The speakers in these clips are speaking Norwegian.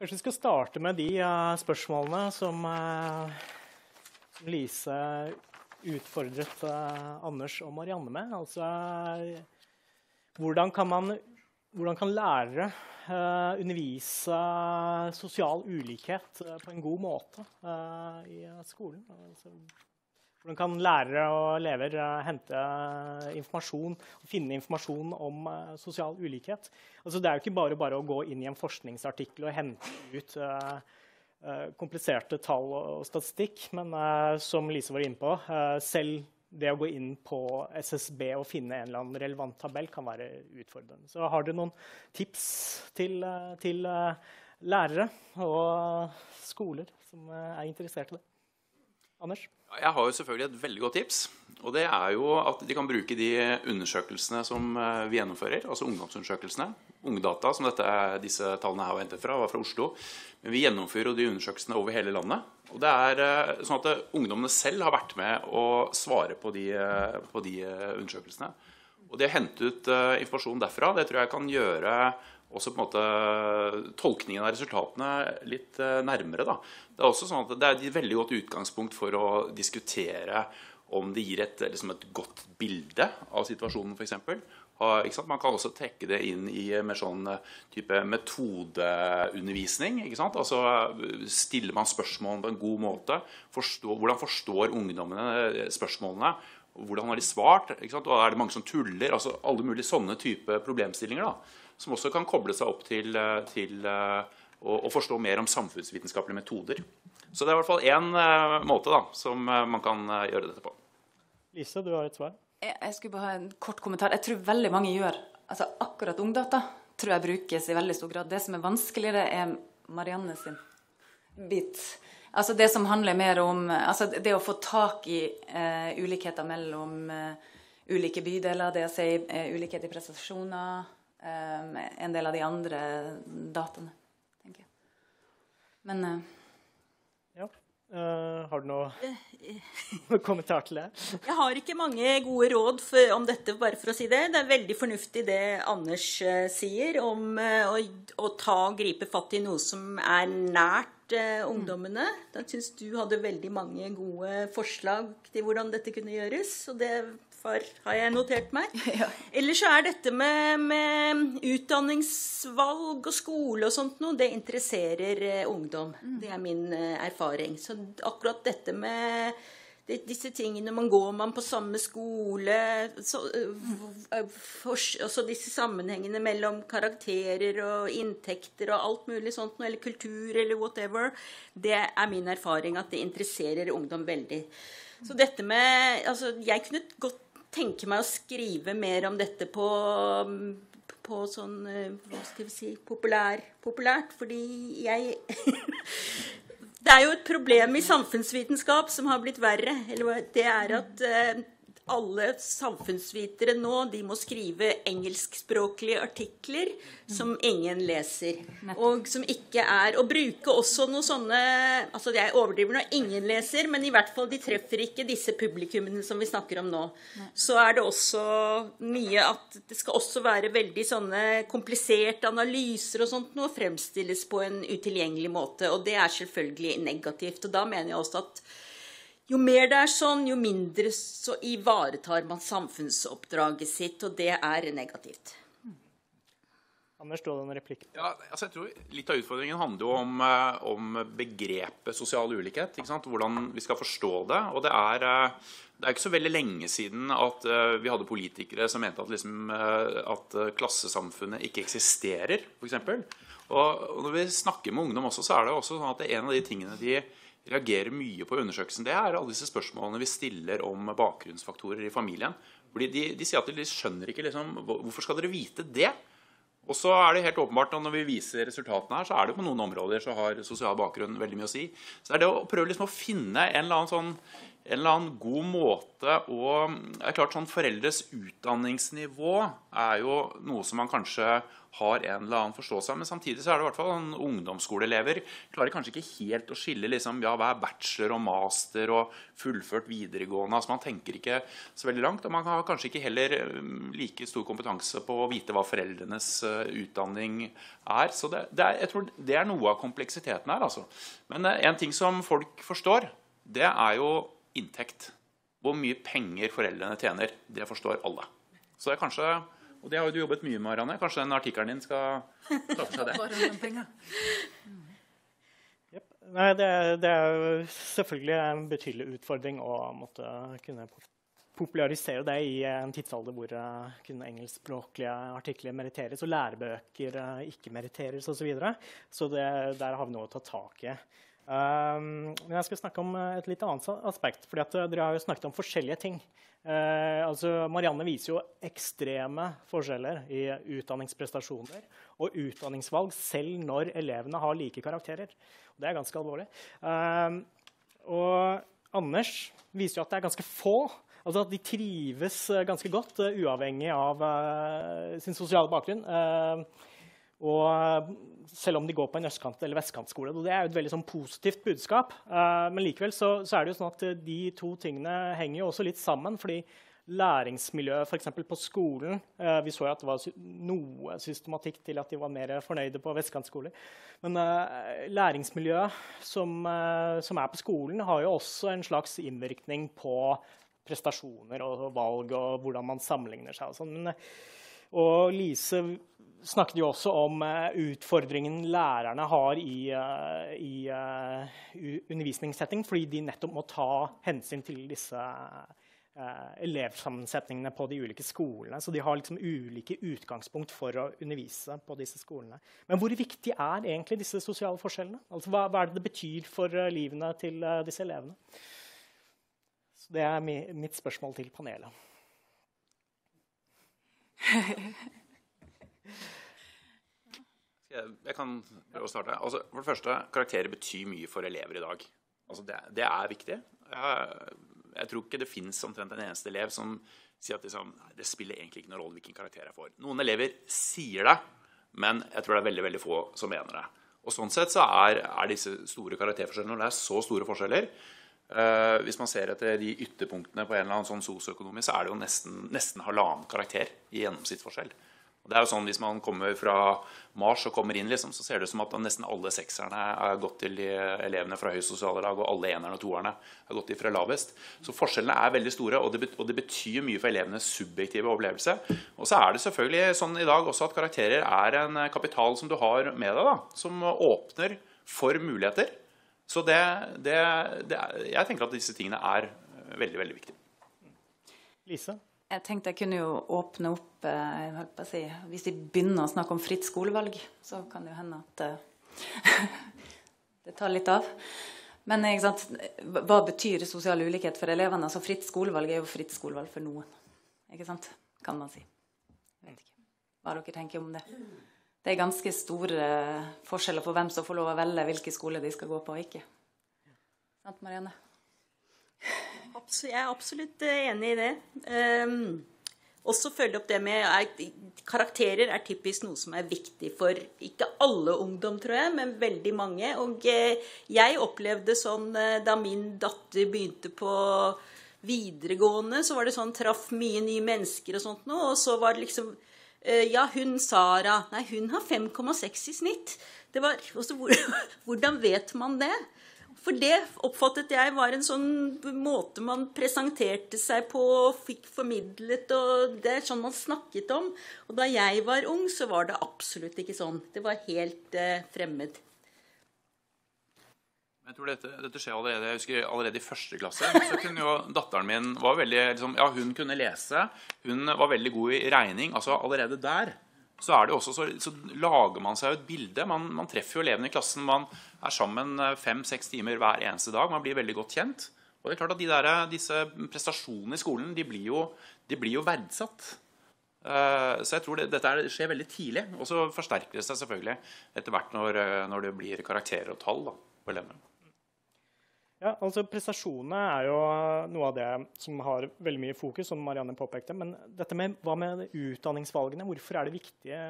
Kanskje vi skal starte med de uh, spørsmålene som, uh, Lise utfordret uh, Anders og Marianne med. Altså hvordan kan, man, hvordan kan lærere undervise sosial ulikhet på en god måte i skolen? Altså, hvordan kan lærere og elever uh, hente uh, informasjon og finne informasjon om uh, sosial ulikhet? Altså, det er jo ikke bare bare å gå inn i en forskningsartikkel og hente ut kompliserte tall og statistikk, men som Lise var inne på, selv det å gå inn på SSB og finne en eller annen relevant tabell kan være utfordrende. Så har dere noen tips til, til lærere og skoler som er interessert i det? Anders? Jeg har jo selvfølgelig et veldig godt tips. Og det er jo at de kan bruke de undersøkelsene som eh, vi gjennomfører, altså ungdomsundersøkelsene. Ungdata, som dette, disse tallene her var hentet fra, var fra Oslo. Men vi gjennomfører jo de undersøkelsene over hele landet. Og det er eh, sånn at eh, ungdommene selv har vært med å svare på de, på de undersøkelsene. Og det å hente ut informasjon derfra, det tror jeg kan gjøre også på en måte tolkningen av resultatene litt uh, nærmere. Da. Det er også sånn at det er et veldig godt utgangspunkt for å diskutere om det gir et, liksom et godt bilde av situasjonen, f.eks. Man kan også trekke det inn i mer sånn eh, type metodeundervisning. Altså Stiller man spørsmålene på en god måte? Forstår, hvordan forstår ungdommene eh, spørsmålene? Hvordan har de svart? Og er det mange som tuller? Altså Alle mulige sånne type problemstillinger. da som også kan koble seg opp til, eh, til å, eh, å, forstå mer om samfunnsvitenskapelige metoder. Så det er i hvert fall én uh, måte da, som man kan gjøre dette på. Lise, du har et svar? Jeg, jeg skulle bare ha en kort kommentar. Jeg tror veldig mange gjør altså Akkurat ungdata tror jeg brukes i veldig stor grad. Det som er vanskeligere, er Marianne sin bit. Altså det som handler mer om altså det å få tak i ulikheter mellom ulike bydeler, det å si ulikhet i prestasjoner um, en del av de andre dataene, tenker jeg. Men uh, Ja. Uh, har du noe, noe kommentar til det? Jeg har ikke mange gode råd for, om dette, bare for å si det. Det er veldig fornuftig det Anders uh, sier om å, å, ta og gripe fatt i noe som er nært ungdommene. Da syns du hadde veldig mange gode forslag til hvordan dette kunne gjøres. Og det for, har jeg notert meg. Ja. Ellers så er dette med, med, utdanningsvalg og skole og sånt noe, det interesserer eh, ungdom. Mm. Det er min eh, erfaring. Så akkurat dette med disse tingene man går man på samme skole så, eh, for, også disse sammenhengene mellom karakterer og inntekter og alt mulig sånt, eller kultur eller whatever, det er min erfaring at det interesserer ungdom veldig. Så dette med Altså, jeg kunne godt tenke meg å skrive mer om dette på, på sånn eh, Hva skal vi si populær, populært. Fordi jeg Det er jo et problem i samfunnsvitenskap som har blitt verre. Det er at eh, alle samfunnsvitere nå de må skrive engelskspråklige artikler som ingen leser. Og som ikke er Og bruke også noe sånne altså Jeg overdriver når ingen leser, men i hvert fall de treffer ikke disse publikummene som vi snakker om nå. Så er det også mye at det skal også være veldig sånne kompliserte analyser og sånt noe fremstilles på en utilgjengelig måte. Og det er selvfølgelig negativt. Og da mener jeg også at jo mer det er sånn, jo mindre så ivaretar man samfunnsoppdraget sitt, og det er negativt. Anders, du hadde en replikk. Ja, altså jeg tror Litt av utfordringen handler jo om, eh, om begrepet sosial ulikhet. Hvordan vi skal forstå det. Og det er, eh, det er ikke så veldig lenge siden at eh, vi hadde politikere som mente at, liksom, at klassesamfunnet ikke eksisterer, f.eks. Og, og når vi snakker med ungdom også, så er det også sånn at det er en av de tingene de reagerer mye på undersøkelsen, det er alle disse spørsmålene vi stiller om bakgrunnsfaktorer i familien. Fordi de, de sier at de skjønner ikke liksom, Hvorfor skal dere vite det? Og så er det helt åpenbart at Når vi viser resultatene her, så er det på noen områder så har sosial bakgrunn veldig mye å si. Så det er det å prøve liksom å finne en eller annen sånn en eller annen god måte å det er klart sånn Foreldres utdanningsnivå er jo noe som man kanskje har en eller annen forståelse av. Men samtidig så er det i hvert fall sånn ungdomsskoleelever klarer kanskje ikke helt å skille liksom, ja, hva er bachelor og master og fullført videregående. altså Man tenker ikke så veldig langt. Og man har kanskje ikke heller um, like stor kompetanse på å vite hva foreldrenes uh, utdanning er. Så det, det er, jeg tror det er noe av kompleksiteten her. altså. Men uh, en ting som folk forstår, det er jo inntekt. Hvor mye penger foreldrene tjener, det forstår alle. Så det er kanskje, og det har jo du jobbet mye med, Marianne. Kanskje den artikkelen din skal ta for seg det? Yep. Nei, det, det, er jo selvfølgelig en betydelig utfordring å måtte kunne popularisere det i en tidsalder hvor uh, kun engelskspråklige artikler meriteres, og lærebøker uh, ikke meriteres osv. Så, videre. så det, der har vi noe å ta tak i. Um, men jeg skal snakke om et litt annet aspekt. fordi at Dere har jo snakket om forskjellige ting. Uh, altså Marianne viser jo ekstreme forskjeller i utdanningsprestasjoner og utdanningsvalg selv når elevene har like karakterer. Og det er ganske alvorlig. Uh, og Anders viser jo at det er ganske få. Altså at de trives ganske godt, uavhengig av sin sosiale bakgrunn. Og selv om de går på en østkant- eller vestkantskole. Det er jo et veldig sånn, positivt budskap. Uh, men likevel så, så, er det jo sånn at eh, de to tingene henger jo også litt sammen. fordi læringsmiljøet f.eks. på skolen Vi så jo at det var noe systematikk til at de var mer fornøyde på vestkantskoler. Men læringsmiljøet som, som, er på skolen, har jo også en slags innvirkning på prestasjoner og valg og hvordan man sammenligner seg. og sånn. Og Lise snakket jo også om uh, utfordringen lærerne har i, uh, i uh, undervisningssetting, fordi de nettopp må ta hensyn til disse elevsammensetningene på de ulike skolene. Så de har liksom ulike utgangspunkt for å undervise på disse skolene. Men hvor viktig er egentlig disse sosiale forskjellene? Altså, hva, hva er det det betyr for livene til disse elevene? Så det er mi, mitt spørsmål til panelet. Jeg kan prøve å starte. Altså, for det første, Karakterer betyr mye for elever i dag. Altså, det, det, er viktig. Jeg, jeg, tror ikke det fins omtrent en eneste elev som sier at liksom, det spiller egentlig ikke noen rolle hvilken karakter jeg får. Noen elever sier det, men jeg tror det er veldig veldig få som mener det. Og Sånn sett så er, er disse store karakterforskjellene, når det er så store forskjeller Hvis man ser etter de ytterpunktene på en eller annen sånn sosioøkonomisk, så er det jo nesten, nesten halvannen karakter i gjennomsnittsforskjell. Det er jo sånn Hvis man kommer fra Mars og kommer inn, liksom, så ser det ut som at nesten alle sekserne er gått til elevene fra høy sosiale lag, og alle enerne og toerne er gått til fra lavest. Så forskjellene er veldig store, og det, og det, betyr mye for elevenes subjektive opplevelse. Og så er det selvfølgelig sånn i dag også at karakterer er en kapital som du har med deg, da, som åpner for muligheter. Så det, det, jeg tenker at disse tingene er veldig, veldig viktige. Lise? Jeg tenkte jeg kunne jo åpne opp eh, si, Hvis de begynner å snakke om fritt skolevalg, så kan det jo hende at uh, det tar litt av. Men hva betyr sosial ulikhet for elevene? Altså Fritt skolevalg er jo fritt skolevalg for noen. Ikke sant? Kan man si. Jeg vet ikke hva dere tenker om det. Det er ganske store forskjeller på hvem som får lov å velge hvilke skoler de skal gå på og ikke. Sant, Marianne? Jeg er absolutt eh, enig i det. Um, også følge opp det med er, Karakterer er typisk noe som er viktig for ikke alle ungdom, tror jeg, men veldig mange. Og eh, jeg opplevde sånn eh, da min datter begynte på videregående, så var det sånn traff mye nye mennesker og sånt noe, og så var det liksom ja, hun Sara Nei, hun har 5,6 i snitt. Det var, også, hvordan vet man det? For det oppfattet jeg var en sånn måte man presenterte seg på og fikk formidlet. og Det er sånn man snakket om. Og da jeg var ung, så var det absolutt ikke sånn. Det var helt eh, fremmed. Jeg tror dette, dette, skjer allerede jeg husker allerede i første klasse. så kunne jo Datteren min var veldig, liksom, ja, hun kunne lese. Hun var veldig god i regning. altså Allerede der så, er det også, så, så lager man seg jo et bilde. Man, man, treffer jo elevene i klassen. Man er sammen eh, fem-seks timer hver eneste dag. Man blir veldig godt kjent. Og det er klart at de der, disse prestasjonene i skolen de blir jo, de blir jo verdsatt. Uh, så jeg tror det, dette skjer veldig tidlig. Og så forsterker det seg selvfølgelig etter hvert når, eh, når det blir karakterer og tall da, på elevene. Ja, altså Prestasjonene er jo noe av det som har veldig mye fokus, som Marianne påpekte. Men dette med, hva med utdanningsvalgene? Hvorfor er det viktig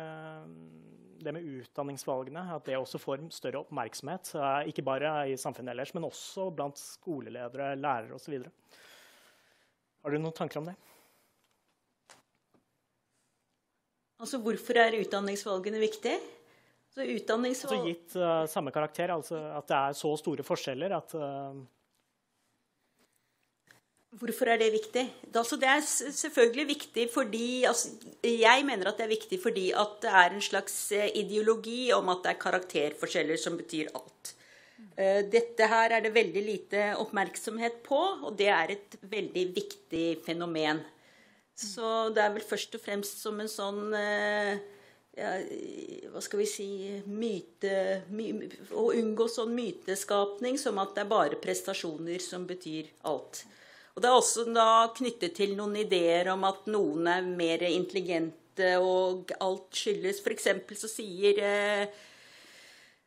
det med utdanningsvalgene? At det også får større oppmerksomhet? Ikke bare i samfunnet ellers, men også blant skoleledere, lærere osv. Har du noen tanker om det? Altså, Hvorfor er utdanningsvalgene viktige? Så utdanningsvalg... Altså gitt uh, samme karakter, altså at det er så store forskjeller at uh... Hvorfor er det viktig? Altså, det er selvfølgelig viktig fordi altså, Jeg mener at det er viktig fordi at det er en slags eh, ideologi om at det er karakterforskjeller som betyr alt. Dette her er det veldig lite oppmerksomhet på, og det er et veldig viktig fenomen. Så det er vel først og fremst som en sånn hva skal vi si myte, my, Å unngå sånn myteskapning som at det er bare prestasjoner som betyr alt. Og Det er også da knyttet til noen ideer om at noen er mer intelligente, og alt skyldes F.eks. så sier eh,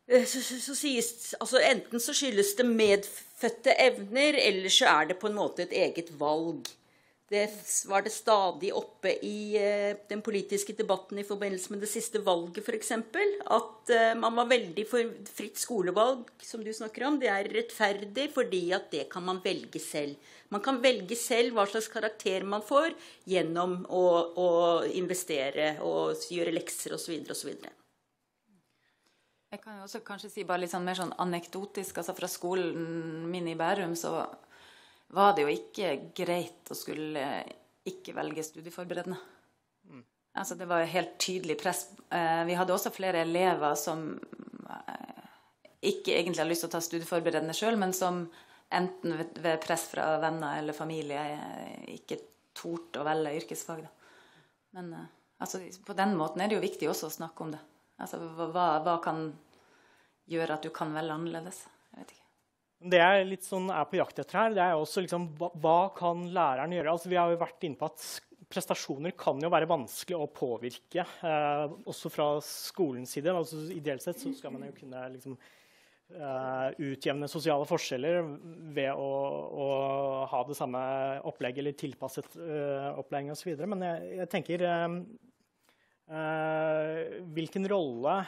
så, så, så sies, altså Enten så skyldes det medfødte evner, eller så er det på en måte et eget valg. Det var det stadig oppe i eh, den politiske debatten i forbindelse med det siste valget, f.eks. At eh, man var veldig for fritt skolevalg, som du snakker om. Det er rettferdig fordi at det kan man velge selv. Man kan velge selv hva slags karakter man får gjennom å, å investere og gjøre lekser osv. osv. Jeg kan jo også kanskje si bare litt sånn mer sånn anekdotisk. altså Fra skolen min i Bærum så var det jo ikke greit å skulle ikke velge studieforberedende. Mm. Altså Det var helt tydelig press. Eh, vi hadde også flere elever som eh, ikke egentlig har lyst til å ta studieforberedende sjøl, men som enten ved press fra venner eller familie eh, ikke torde å velge yrkesfag. Men altså, på den måten er det jo viktig også å snakke om det. Altså, hva, hva kan gjøre at du kan velge annerledes? Det jeg litt sånn er på jakt etter her, det er også liksom, hva, hva kan læreren gjøre? Altså, vi har jo vært inne på at prestasjoner kan jo være vanskelig å påvirke, eh, også fra skolens side. Altså, ideelt sett så skal man jo kunne liksom, eh, utjevne sosiale forskjeller ved å, å, ha det samme opplegget eller tilpasset eh, opplæring osv. Men jeg, jeg tenker uh, uh, Hvilken rolle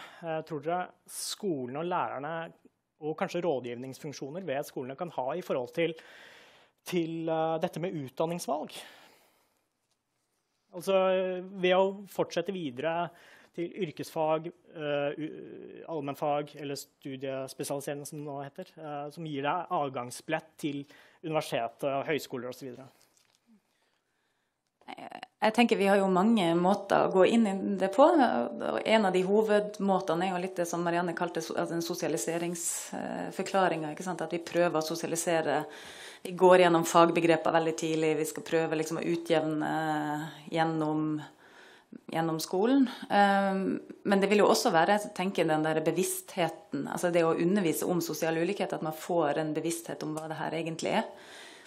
tror dere skolen og lærerne og kanskje rådgivningsfunksjoner ved skolene kan ha i forhold til, til uh, dette med utdanningsvalg. Altså ved å fortsette videre til yrkesfag, uh, allmennfag eller studiespesialiserende, som det nå heter, uh, som gir deg adgangsbillett til universitet, høyskoler osv. Jeg tenker Vi har jo mange måter å gå inn i det på. og En av de hovedmåtene er jo litt det som Marianne kalte den en sosialiseringsforklaringa. At vi prøver å sosialisere. Vi går gjennom fagbegreper veldig tidlig. Vi skal prøve liksom å utjevne gjennom, gjennom skolen. Ehm, men det vil jo også være jeg tenker, den der bevisstheten, altså det å undervise om sosial ulikhet. At man får en bevissthet om hva det her egentlig er.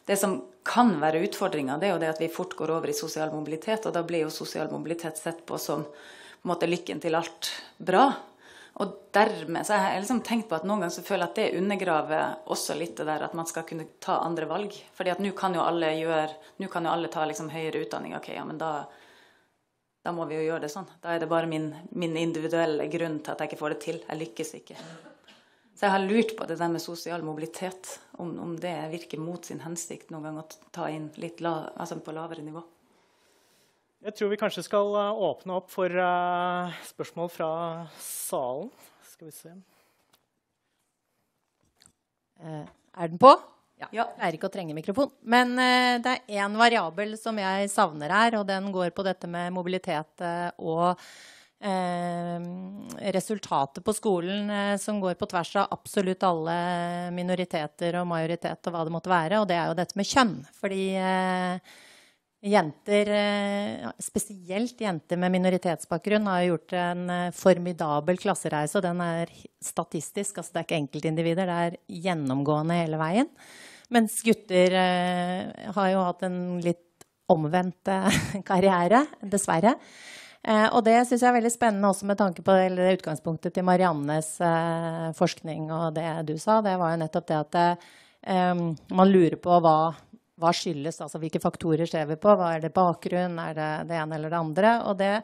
Det som kan være utfordringa, er jo det at vi fort går over i sosial mobilitet. Og da blir jo sosial mobilitet sett på som på måte, lykken til alt bra. Og dermed så har jeg liksom tenkt på at noen ganger så føler jeg at det undergraver også litt det der at man skal kunne ta andre valg. Fordi at nå kan jo alle gjøre, nå kan jo alle ta liksom høyere utdanning. Ok, ja, men da, da må vi jo gjøre det sånn. Da er det bare min, min individuelle grunn til at jeg ikke får det til. Jeg lykkes ikke. Så jeg har lurt på det der med sosial mobilitet, om, om det virker mot sin hensikt noen gang å ta inn litt la, altså på lavere nivå. Jeg tror vi kanskje skal eh, åpne opp for uh, spørsmål fra salen. Skal vi se uh, Er den på? Ja. Jeg pleier ikke å trenge mikrofon. Men uh, det er én variabel som jeg savner her, og den går på dette med mobilitet og Eh, resultatet på skolen eh, som går på tvers av absolutt alle minoriteter og majoritet og hva det måtte være. Og det er jo dette med kjønn. Fordi eh, jenter, spesielt jenter med minoritetsbakgrunn, har gjort en formidabel klassereise. Og den er statistisk, altså det er ikke enkeltindivider, det er gjennomgående hele veien. Mens gutter har jo hatt en litt omvendt karriere, dessverre. Eh, og det syns jeg er veldig spennende også med tanke på utgangspunktet til Mariannes eh, forskning og det du sa. Det var jo nettopp det at um, man lurer på hva, hva skyldes, altså hvilke faktorer ser vi på. Hva er det bakgrunn, er det det ene eller det andre? Og det er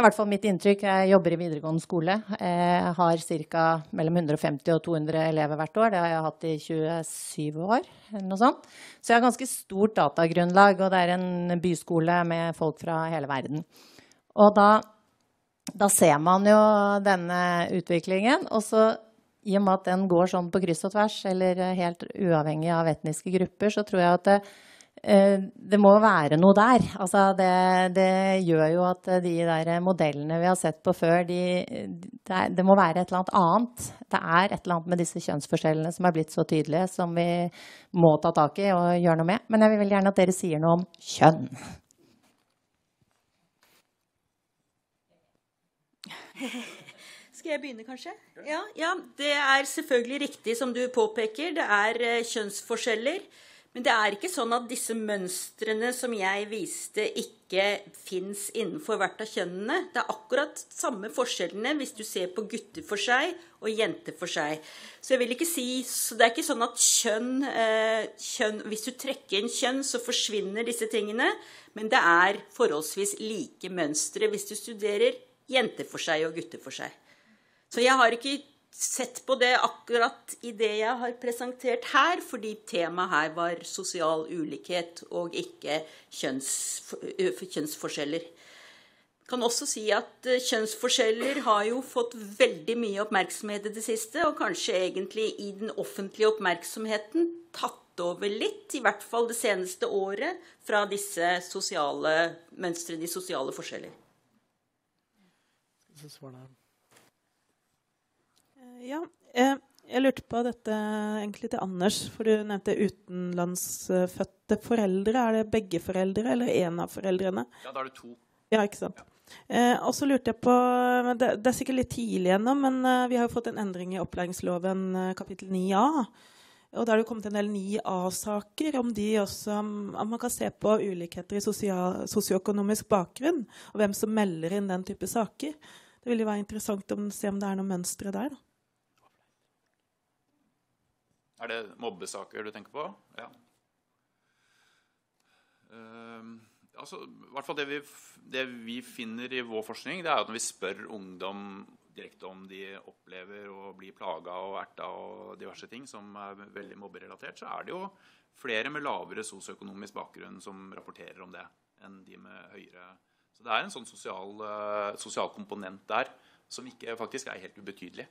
i hvert fall mitt inntrykk. Jeg jobber i videregående skole. Jeg har ca. mellom 150 og 200 elever hvert år. Det har jeg hatt i 27 år. eller noe sånt. Så jeg har ganske stort datagrunnlag, og det er en byskole med folk fra hele verden. Og da, da ser man jo denne utviklingen. Og så i og med at den går sånn på kryss og tvers, eller helt uavhengig av etniske grupper, så tror jeg at det, Eh, det må være noe der. Altså det, det, gjør jo at de der modellene vi har sett på før, de, det, det, må være et eller annet annet. Det er et eller annet med disse kjønnsforskjellene som er blitt så tydelige, som vi må ta tak i og gjøre noe med. Men jeg vil gjerne at dere sier noe om kjønn. Skal jeg begynne, kanskje? Ja, ja, Det er selvfølgelig riktig som du påpeker. Det er eh, kjønnsforskjeller. Men det er ikke sånn at disse mønstrene som jeg viste, ikke fins innenfor hvert av kjønnene. Det er akkurat samme forskjellene hvis du ser på gutter for seg og jenter for seg. Så jeg vil ikke si, så det er ikke sånn at kjønn, eh, kjønn Hvis du trekker inn kjønn, så forsvinner disse tingene. Men det er forholdsvis like mønstre hvis du studerer jenter for seg og gutter for seg. Så jeg har ikke sett på det akkurat i det jeg har presentert her, fordi temaet her var sosial ulikhet og ikke kjønns, kjønnsforskjeller. Jeg kan også si at kjønnsforskjeller har jo fått veldig mye oppmerksomhet i det siste, og kanskje egentlig i den offentlige oppmerksomheten tatt over litt, i hvert fall det seneste året, fra disse sosiale mønstre, de sosiale forskjeller. Skal ja, eh, jeg lurte på dette egentlig til Anders, for du nevnte utenlandsfødte foreldre. Er det begge foreldre eller én av foreldrene? Ja, da er det to. Ja, ikke sant. Eh, og så lurte jeg på det, det, er sikkert litt tidlig ennå, men vi har jo fått en endring i opplæringsloven kapittel 9a. Og da er det kommet en del 9a-saker om de også om man kan se på ulikheter i sosioøkonomisk bakgrunn, og hvem som melder inn den type saker. Det ville være interessant å se om det er noe mønstre der. Er det mobbesaker du tenker på? Ja. Uh, altså, hvert fall det det vi, finner i vår forskning, det er at når vi spør ungdom direkte om de opplever å bli plaga og erta og diverse ting som er veldig mobberelatert, så er det jo flere med lavere sosioøkonomisk bakgrunn som rapporterer om det, enn de med høyere. Så det er en sånn sosial, uh, sosial komponent der som ikke faktisk er helt ubetydelig.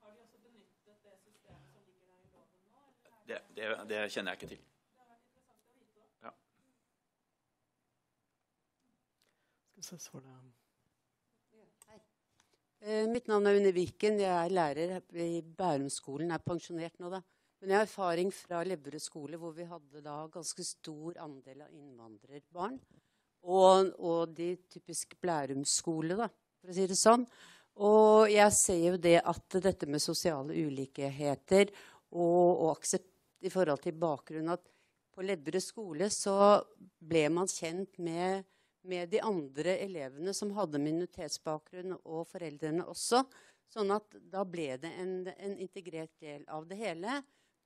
Har de også benyttet Det, systemet som ligger der i dag det, det, kjenner jeg ikke til. Ja. Eh, mitt navn er Unni Viken. Jeg er lærer i Bærumsskolen. Er pensjonert nå, da. Men jeg har erfaring fra Leverud skole, hvor vi hadde da ganske stor andel av innvandrerbarn. Og, og de typisk Blærum-skole, da, for å si det sånn. Og jeg ser jo det at dette med sosiale ulikheter og, og aksept i forhold til bakgrunnen at på Ledderud skole så ble man kjent med, med, de andre elevene som hadde minoritetsbakgrunn, og foreldrene også. Sånn at da ble det en, en integrert del av det hele.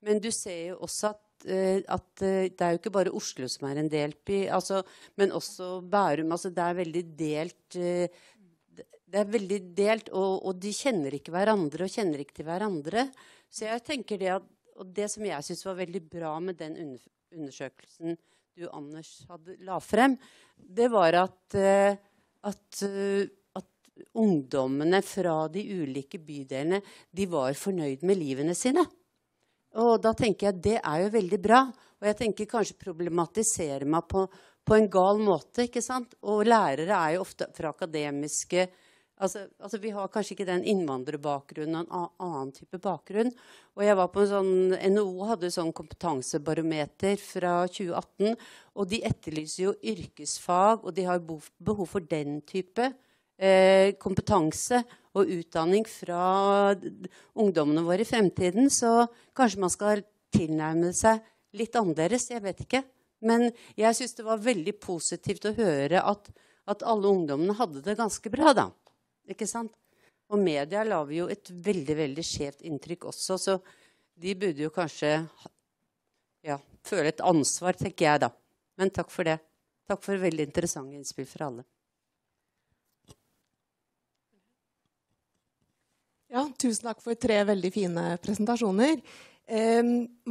Men du ser jo også at, uh, at uh, det er jo ikke bare Oslo som er en delt by, altså, men også Bærum. Altså, det er veldig delt. Uh, det er veldig delt, og, og, de kjenner ikke hverandre og kjenner ikke til hverandre. Så jeg tenker det at og det som jeg syns var veldig bra med den undersøkelsen du, Anders, hadde, la frem, det var at, at, at, ungdommene fra de ulike bydelene de var fornøyd med livene sine. Og da tenker jeg at det er jo veldig bra. Og jeg tenker kanskje problematisere meg på, på en gal måte. ikke sant? Og lærere er jo ofte fra akademiske Altså, altså, Vi har kanskje ikke den innvandrerbakgrunnen en annen type bakgrunn. Og jeg var på en sånn, NHO hadde sånn kompetansebarometer fra 2018. Og de etterlyser jo yrkesfag, og de har behov for den type kompetanse og utdanning fra ungdommene våre i fremtiden. Så kanskje man skal tilnærme seg litt annerledes. Jeg vet ikke. Men jeg syns det var veldig positivt å høre at, at alle ungdommene hadde det ganske bra. da. Ikke sant? Og media lager jo et veldig veldig skjevt inntrykk også, så de burde jo kanskje ja, føle et ansvar, tenker jeg da. Men takk for det. Takk for veldig interessante innspill fra alle. Ja, tusen takk for tre veldig fine presentasjoner. Eh,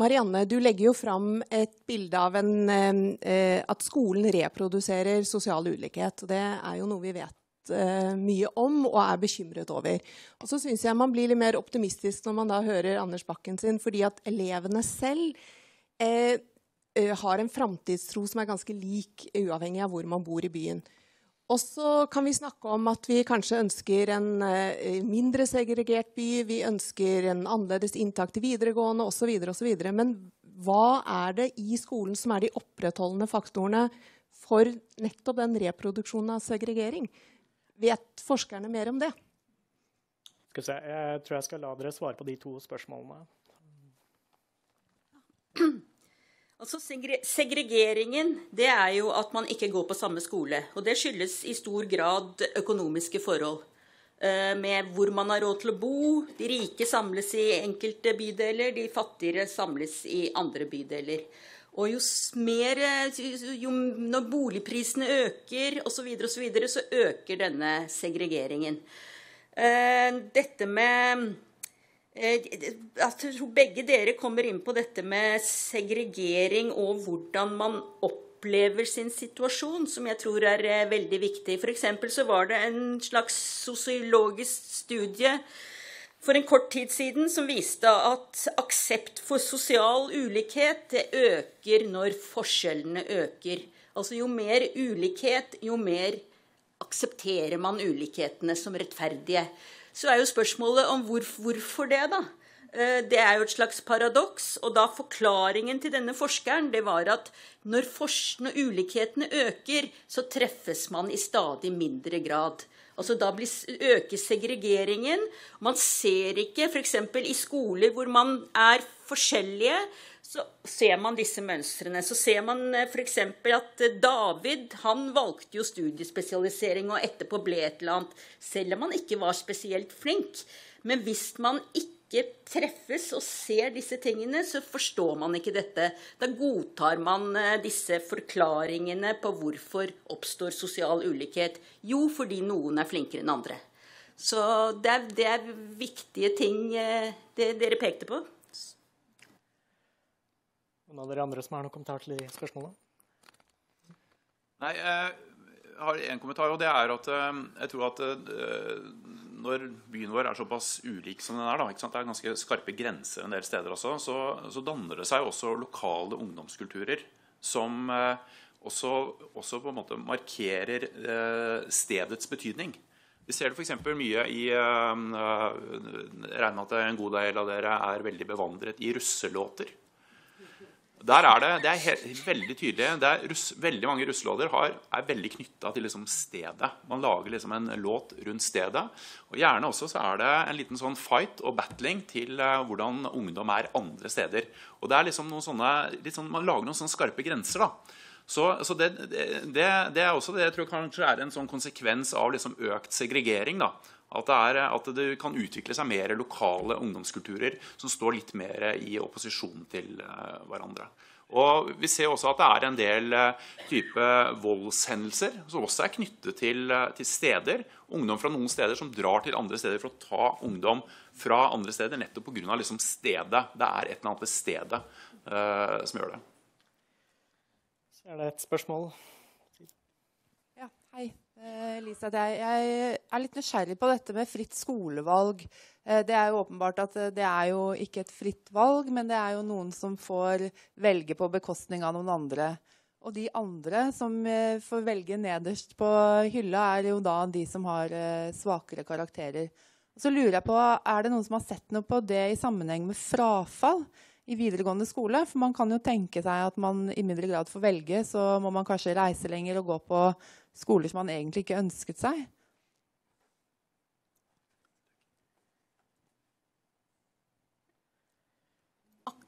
Marianne, du legger jo fram et bilde av en, eh, at skolen reproduserer sosial ulikhet. Det er jo noe vi vet eh, mye om og er bekymret over. Og så syns jeg man blir litt mer optimistisk når man da hører Anders Bakken sin, fordi at elevene selv eh, har en framtidstro som er ganske lik, uavhengig av hvor man bor i byen. Og så kan vi snakke om at vi kanskje ønsker en uh, mindre segregert by, vi ønsker en annerledes inntak til videregående osv. osv. Men hva er det i skolen som er de opprettholdende faktorene for nettopp den reproduksjonen av segregering? Vet forskerne mer om det? Skal se, jeg tror jeg skal la dere svare på de to spørsmålene. Altså Segregeringen det er jo at man ikke går på samme skole. Og det skyldes i stor grad økonomiske forhold. Eh, med hvor man har råd til å bo. De rike samles i enkelte bydeler, de fattigere samles i andre bydeler. Og jo mer jo, Når boligprisene øker osv., så, videre, og så, videre, så øker denne segregeringen. Eh, dette med Eh, jeg tror begge dere kommer inn på dette med segregering og hvordan man opplever sin situasjon, som jeg tror er eh, veldig viktig. F.eks. så var det en slags sosiologisk studie for en kort tid siden som viste at aksept for sosial ulikhet øker når forskjellene øker. Altså jo mer ulikhet, jo mer aksepterer man ulikhetene som rettferdige så er jo spørsmålet om hvor, hvorfor det, da. Eh, det er jo et slags paradoks. Og da forklaringen til denne forskeren det var at når, når, ulikhetene øker, så treffes man i stadig mindre grad. Altså Da blir, øker segregeringen. Man ser ikke f.eks. i skoler hvor man er forskjellige, så ser man disse mønstrene. Så ser man eh, f.eks. at eh, David han valgte jo studiespesialisering og etterpå ble et eller annet, selv om han ikke var spesielt flink. Men hvis man ikke treffes og ser disse tingene, så forstår man ikke dette. Da godtar man eh, disse forklaringene på hvorfor oppstår sosial ulikhet. Jo, fordi noen er flinkere enn andre. Så det er, det er viktige ting det dere pekte på. Noen av dere andre som har noen kommentar til de spørsmålene? Nei, jeg har én kommentar, og det er at eh, jeg tror at eh, når byen vår er såpass ulik som den er, da, det er ganske skarpe grenser en del steder også, så, så danner det seg også lokale ungdomskulturer som eh, også, også, på en måte markerer stedets betydning. Vi ser det f.eks. mye i Jeg regner med at en god del av dere er veldig bevandret i russelåter. Der er det, det er helt, veldig tydelig. Russ, veldig mange russelåter er veldig knytta til liksom stedet. Man lager liksom en låt rundt stedet. Og Gjerne også så er det en liten sånn fight og battling til uh, hvordan ungdom er andre steder. Og det er liksom noen sånne, sånn, Man lager noen sånne skarpe grenser. da. Så, så det, det, det, er også det jeg tror kanskje er en sånn konsekvens av liksom økt segregering. da. At det, er, at det, kan utvikle seg mer lokale ungdomskulturer som står litt mer i opposisjon til uh, hverandre. Og Vi ser også at det er en del uh, type voldshendelser som også er knyttet til, uh, til, steder. Ungdom fra noen steder som drar til andre steder for å ta ungdom fra andre steder nettopp pga. Liksom stedet. Det er et eller annet ved stedet som gjør det. Så er det et spørsmål. Ja, hei. Eh, Lisa, jeg, er litt nysgjerrig på dette med fritt skolevalg. Eh, det er jo åpenbart at eh, det er jo ikke et fritt valg, men det er jo noen som får velge på bekostning av noen andre. Og de andre som får velge nederst på hylla, er jo da de som har svakere karakterer. Så lurer jeg på, Er det noen som har sett noe på det i sammenheng med frafall i videregående skole? For man kan jo tenke seg at man i mindre grad får velge, så må man kanskje reise lenger og gå på skoler som han egentlig ikke ønsket seg.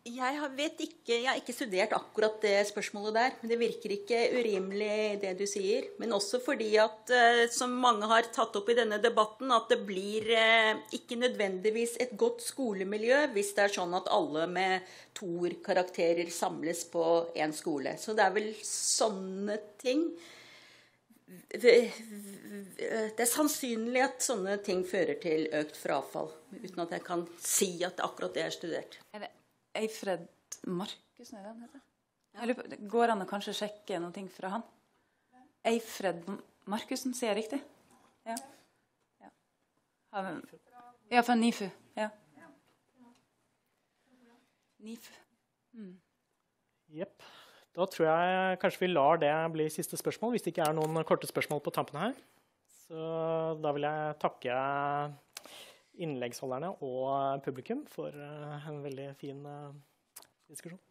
Jeg vet ikke, jeg har ikke studert akkurat det spørsmålet der. Men det virker ikke urimelig, det du sier. Men også fordi at, eh, som mange har tatt opp i denne debatten, at det blir eh, ikke nødvendigvis et godt skolemiljø hvis det er sånn at alle med toerkarakterer samles på én skole. Så det er vel sånne ting. Det er sannsynlig at sånne ting fører til økt frafall, uten at jeg kan si at akkurat det er studert. Er det Eifred Markussen, er det han heter? Jeg på, går an å kanskje sjekke noen ting fra han? Eifred Markussen, sier jeg riktig? Ja. Ja, ja fra NIFU. Ja. NIFU. Mm. Da tror jeg kanskje vi lar det bli siste spørsmål, hvis det ikke er noen korte spørsmål på tampen her. Så da vil jeg takke innleggsholderne og publikum for eh, en veldig fin eh, diskusjon.